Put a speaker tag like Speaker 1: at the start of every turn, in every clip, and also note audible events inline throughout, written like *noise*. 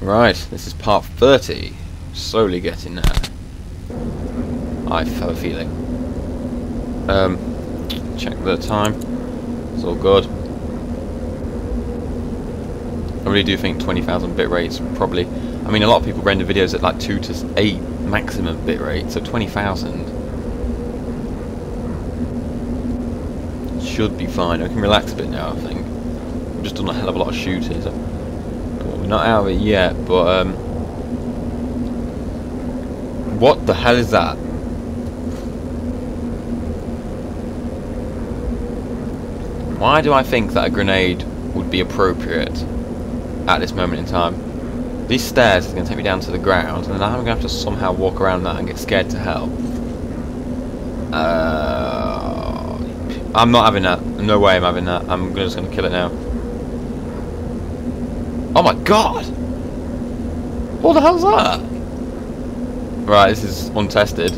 Speaker 1: Right, this is part 30. Slowly getting there. I have a feeling. Um, check the time. It's all good. I really do think 20,000 bit rates probably. I mean, a lot of people render videos at like 2 to 8 maximum bit rate, so 20,000 should be fine. I can relax a bit now, I think. I've just done a hell of a lot of shooting, so not out of it yet, but um, what the hell is that? Why do I think that a grenade would be appropriate at this moment in time? These stairs are going to take me down to the ground, and then I'm going to have to somehow walk around that and get scared to hell. Uh, I'm not having that. No way I'm having that. I'm just going to kill it now. Oh my god! What the hell's that? Right, this is untested.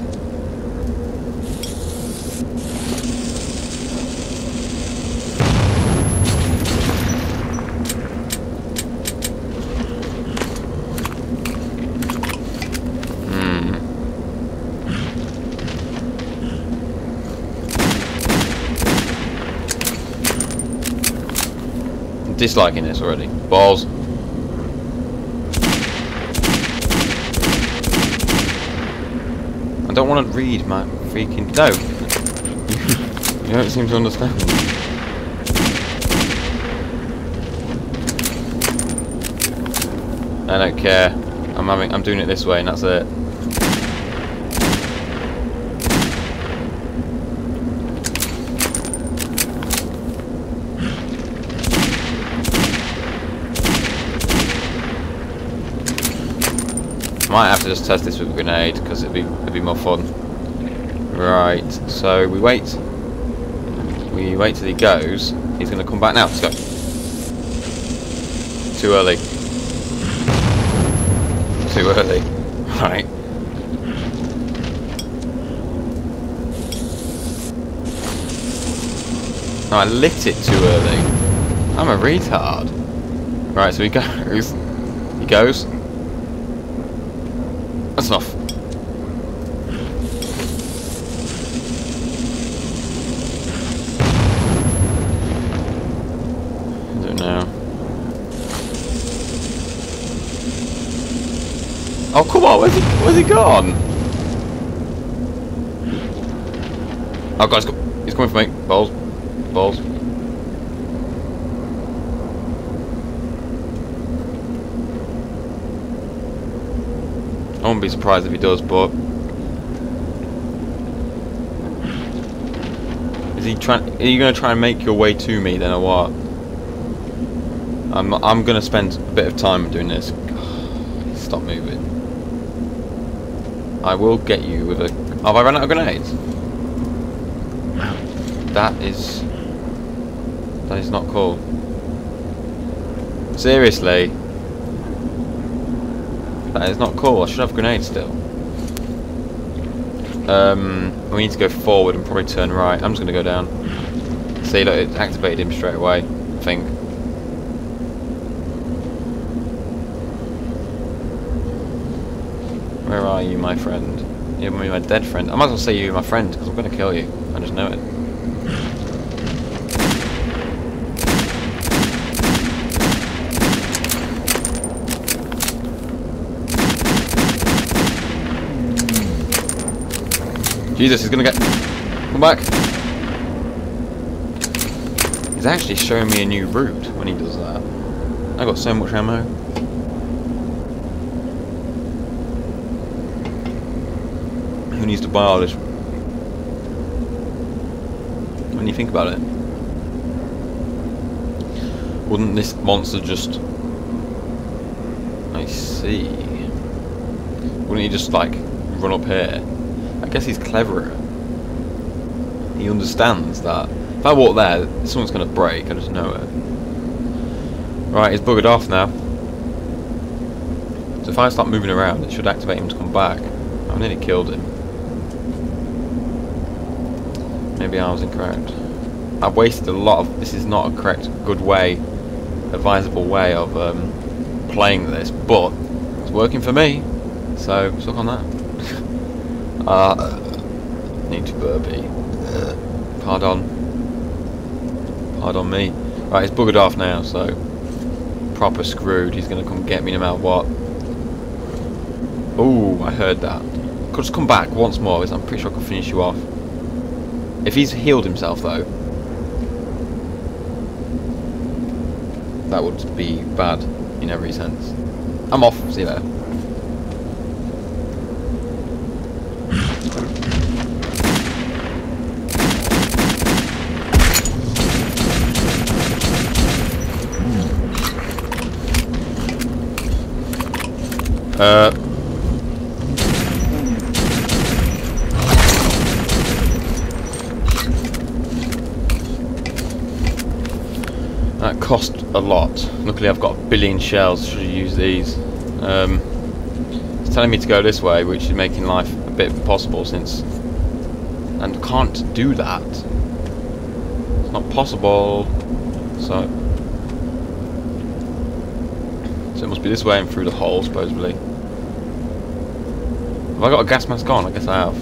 Speaker 1: Hmm. disliking this already. Balls. I don't want to read my freaking... No! you don't seem to understand. I don't care. I'm having, I'm doing it this way and that's it. Might have to just test this with a grenade because it'd be it'd be more fun. Right, so we wait. We wait till he goes. He's going to come back now. Let's go. Too early. *laughs* Too early. *laughs* Right. No, I lit it too early. I'm a retard. Right, so he goes. *laughs* He goes. That's enough. Oh come on, where's he where's he gone? Oh guys, he's coming for me. Balls. Balls. I wouldn't be surprised if he does, but is he trying? Are you going to try and make your way to me then, or what? I'm I'm going to spend a bit of time doing this. Stop moving. I will get you with a. Have I run out of grenades? That is. That is not cool. Seriously. That is not cool. I should have grenades still. Um, we need to go forward and probably turn right. I'm just going to go down. See, look, it activated him straight away, I think. Where are you, my friend? You're my dead friend. I might as well say you're my friend, because I'm going to kill you. I just know it. Jesus, he's gonna get... Come back! He's actually showing me a new route when he does that. I got so much ammo. Needs to buy all this? When you think about it. Wouldn't this monster just... I see. Wouldn't he just, like, run up here? I guess he's cleverer. He understands that if I walk there, someone's going to break. I just know it. Right, he's buggered off now. So if I start moving around, it should activate him to come back. I nearly killed him. Maybe I was incorrect. I've wasted a lot of... This is not a correct, good way, advisable way of um, playing this, but it's working for me. So suck on that. *laughs* uh, need to burpee. Pardon. Pardon me. Right, he's buggered off now, so proper screwed. He's gonna come get me no matter what. Oh, I heard that. Could just come back once more, because I'm pretty sure I could finish you off. If he's healed himself, though, that would be bad in every sense. I'm off. See you later. Uh. Cost a lot. Luckily I've got a billion shells should use these. Um, it's telling me to go this way, which is making life a bit impossible since... And can't do that. It's not possible. So... So it must be this way and through the hole, supposedly. Have I got a gas mask on? I guess I have.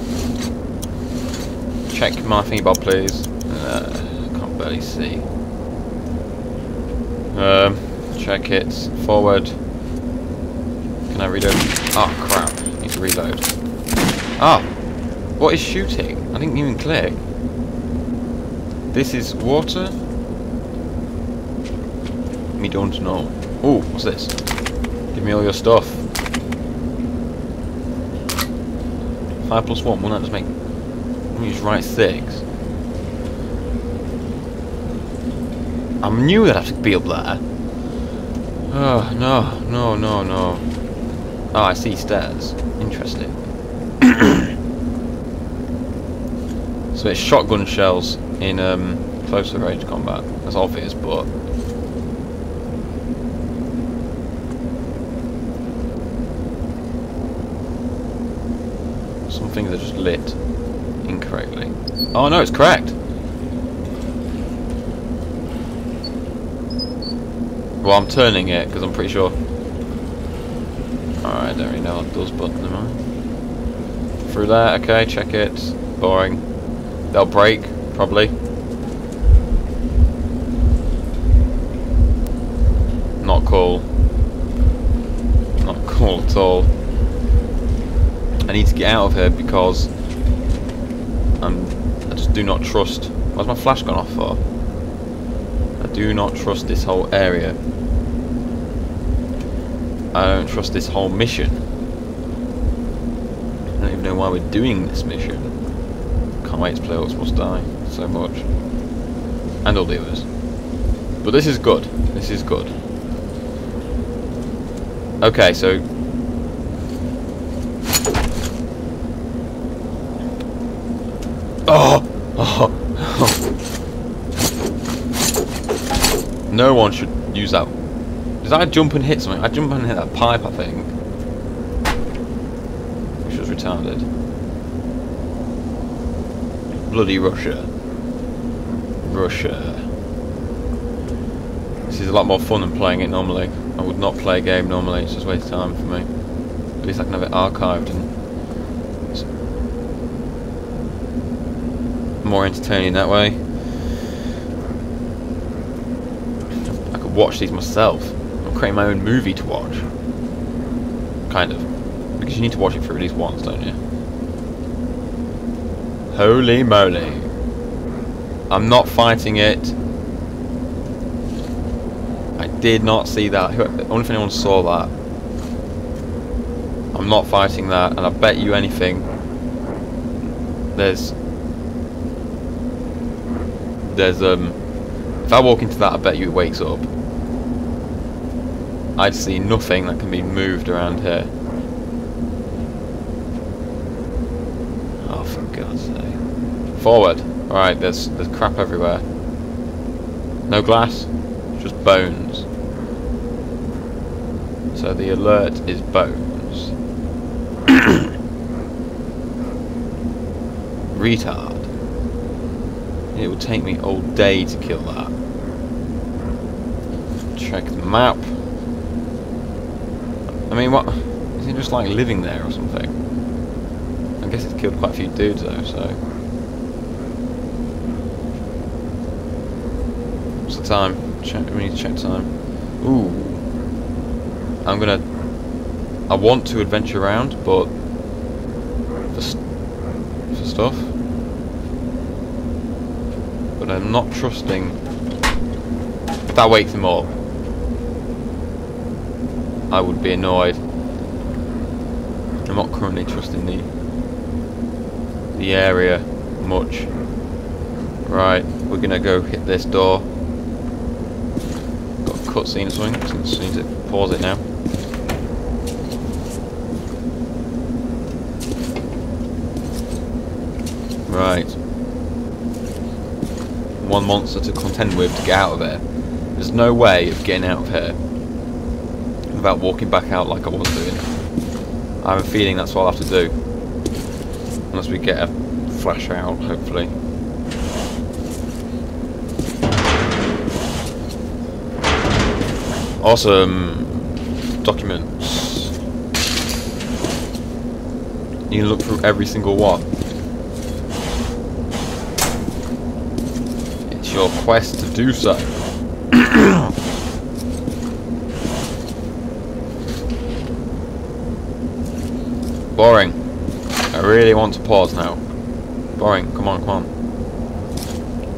Speaker 1: Check my thingy bob, please. Uh, can't barely see. Um, check it. Forward. Can I reload? Oh crap. Need to reload. Ah! What is shooting? I didn't even click. This is water? Me don't know. Oh, what's this? Give me all your stuff. 5 plus 1, will that just make... Just write 6. I knew that I have to be up there. Oh, no, no, no, no. Oh, I see stairs. Interesting. *coughs* so it's shotgun shells in um, closer range combat. That's obvious, but... Some things are just lit incorrectly. Oh no, it's correct! Well, I'm turning it because I'm pretty sure. Alright, I don't really know what it does, mind. Through there, okay, check it. Boring. They'll break, probably. Not cool. Not *laughs* cool at all. I need to get out of here because I'm, I just do not trust. Why's my flash gone off for? I do not trust this whole area. I don't trust this whole mission. I don't even know why we're doing this mission. Can't wait to play Orcs Must Die so much. And all the others. But this is good. This is good. Okay, so... Oh! Oh! oh. *laughs* no one should use that did I jump and hit something? I jump and hit that pipe, I think. Which was retarded. Bloody Russia. Russia. This is a lot more fun than playing it normally. I would not play a game normally, it's just a waste of time for me. At least I can have it archived and more entertaining that way. I could watch these myself create my own movie to watch. Kind of. Because you need to watch it for at least once, don't you? Holy moly. I'm not fighting it. I did not see that. I wonder if anyone saw that. I'm not fighting that, and I bet you anything. There's... There's, um... If I walk into that, I bet you it wakes up. I see nothing that can be moved around here. Oh, for God's sake. Forward. Alright, there's, there's crap everywhere. No glass, just bones. So the alert is bones. *coughs* Retard. It will take me all day to kill that. Check the map. I mean, what? Is he just like living there or something? I guess it's killed quite a few dudes though, so. What's the time? Check, we need to check time. Ooh. I'm gonna. I want to adventure around, but. For, st for stuff. But I'm not trusting. That wakes him up, I would be annoyed. I'm not currently trusting the the area much. Right, we're gonna go hit this door. Got a cutscene or something, so need to pause it now. Right. One monster to contend with to get out of there. There's no way of getting out of here walking back out like I was doing. I have a feeling that's what I'll have to do. Unless we get a flash out, hopefully. Awesome. Documents. You can look through every single one. It's your quest to do so. *clears throat* Boring. I really want to pause now. Boring. Come on, come on.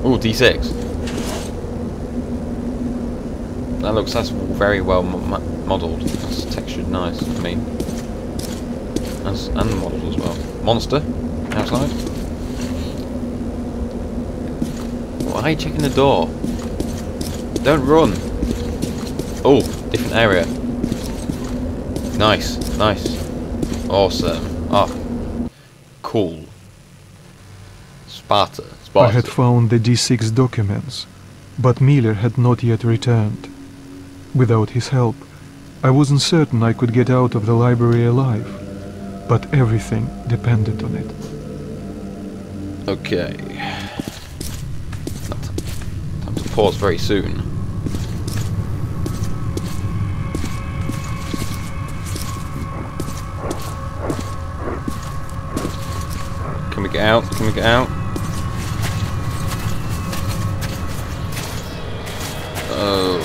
Speaker 1: Ooh, D6. That looks, that's very well modelled. That's textured nice, I mean. That's, and modelled as well. Monster. Outside. Why are you checking the door? Don't run. Oh, different area. Nice, nice. Awesome. Oh. Cool. Sparta. Sparta.
Speaker 2: I had found the D6 documents, but Miller had not yet returned. Without his help, I wasn't certain I could get out of the library alive, but everything depended on it.
Speaker 1: Okay. Time to pause very soon. Can we get out? Can we get out? Oh.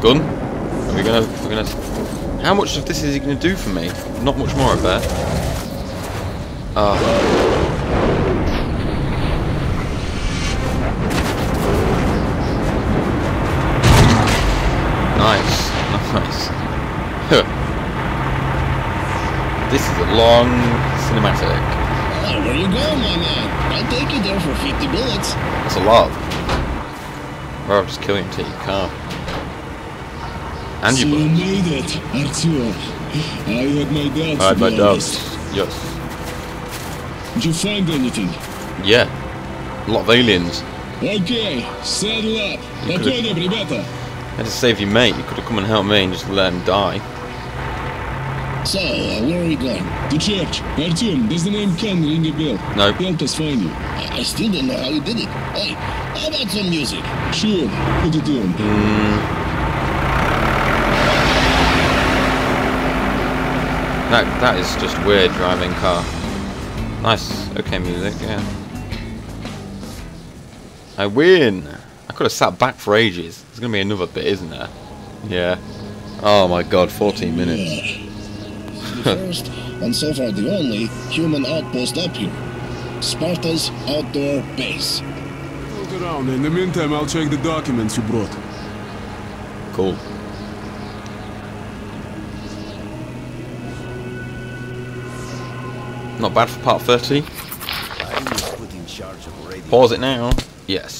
Speaker 1: Gun? Are we gonna we're gonna How much of this is he gonna do for me? Not much more I bet. Ah. Nice. *laughs* Nice. This is a long cinematic.
Speaker 3: Oh, where you going, my man? I'll take you there for 50 bullets.
Speaker 1: That's a lot. Bro, just kill him until you can't. And
Speaker 3: so
Speaker 1: you
Speaker 3: made it, Artyom. I had my doubts.
Speaker 1: I had my doubts. Yes.
Speaker 3: Did you find anything?
Speaker 1: Yeah. A lot of aliens.
Speaker 3: Okay, saddle up. Okay, ребята.
Speaker 1: I had to save your mate. You could have come and helped me and just let him die.
Speaker 3: So, uh, where are we going? The church. Artyom, does the name Khan ring a bell?
Speaker 1: No.
Speaker 3: Help us find you. I, I still don't know how you did it. Hey, how about some music? Sure, put it on.
Speaker 1: That that is just weird driving car. Nice. Okay, music. Yeah. I win. I could have sat back for ages. There's gonna be another bit, isn't there? Yeah. Oh my god, 14 minutes.
Speaker 3: The first, and so far the only, human outpost up here. Sparta's outdoor base.
Speaker 4: Look around. In the meantime, I'll check the documents you brought.
Speaker 1: Cool. Not bad for part 30. Pause it now. Yes.